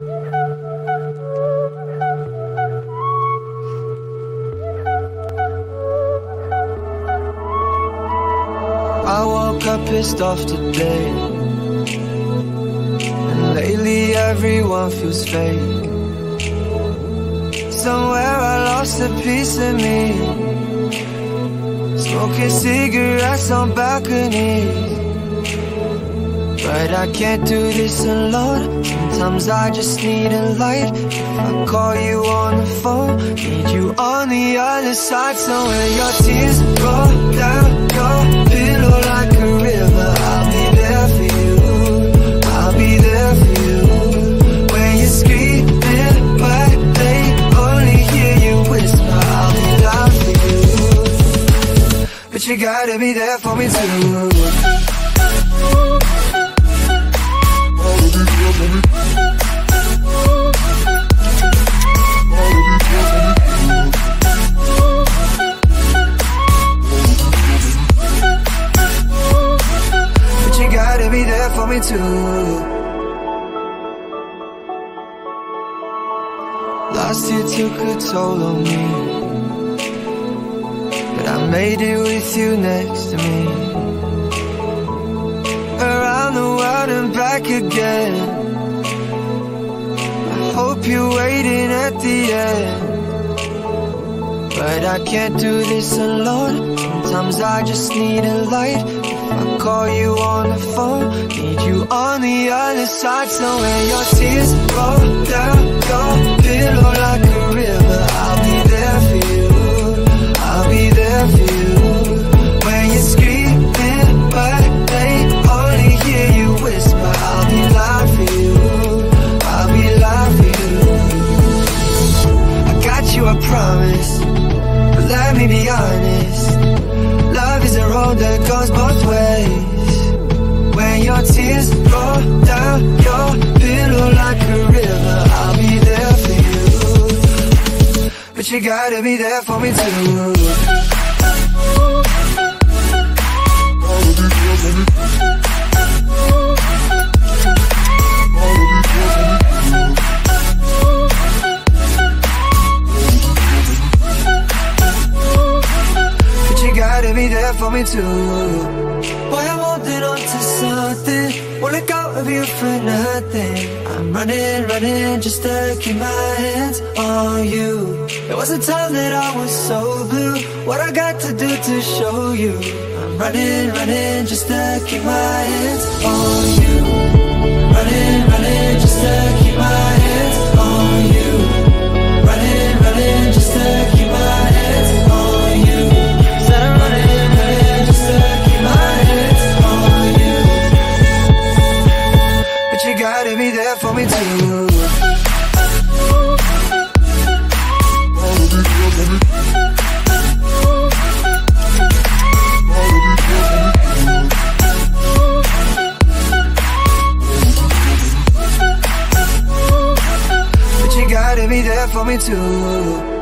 I woke up pissed off today. And lately everyone feels fake. Somewhere I lost a piece of me. Smoking cigarettes on balconies. But I can't do this alone. Sometimes I just need a light. If I call you on the phone, need you on the other side. So when your tears roll down your pillow like a river, I'll be there for you. I'll be there for you. When you're screaming, but they only hear you whisper, I'll be loud for you. But you gotta be there for me too. Last year took a toll on me. But I made it with you next to me. Around the world and back again. I hope you're waiting at the end. But I can't do this alone. Sometimes I just need a light. I call you on the phone, need you on the other side. So when your tears roll down your pillow like a river, I'll be there for you. I'll be there for you. When you're screaming, but they only hear you whisper, I'll be loud for you. I'll be loud for you. I got you, I promise. But let me be honest. Tears roll down your pillow like a river, I'll be there for you. But you gotta be there for me too. But you gotta be there for me too. Won't go you for nothing. I'm running, running just to keep my hands on you. There was a time that I was so blue. What I got to do to show you? I'm running, running just to keep my hands on you. Running, running just to me too.